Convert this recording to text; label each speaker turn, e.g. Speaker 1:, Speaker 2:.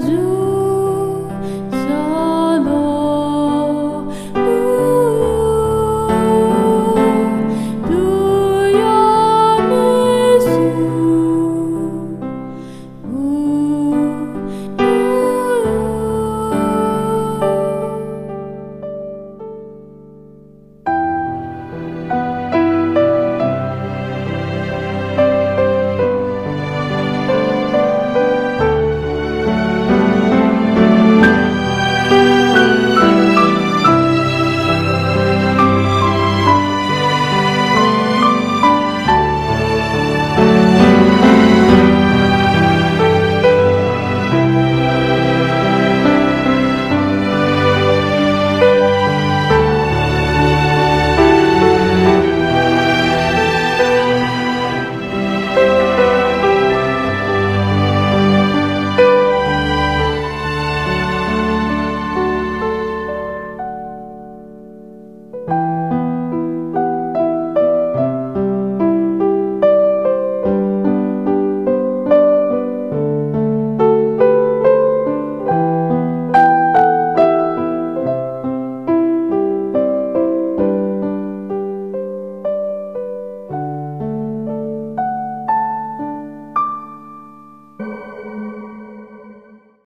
Speaker 1: zoo